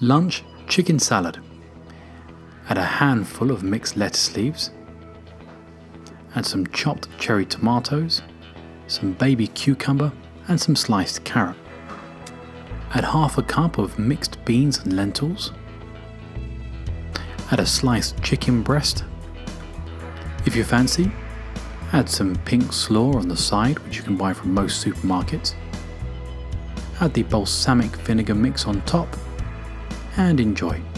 Lunch chicken salad. Add a handful of mixed lettuce leaves. Add some chopped cherry tomatoes, some baby cucumber, and some sliced carrot. Add half a cup of mixed beans and lentils. Add a sliced chicken breast. If you fancy, add some pink slaw on the side, which you can buy from most supermarkets. Add the balsamic vinegar mix on top and enjoy.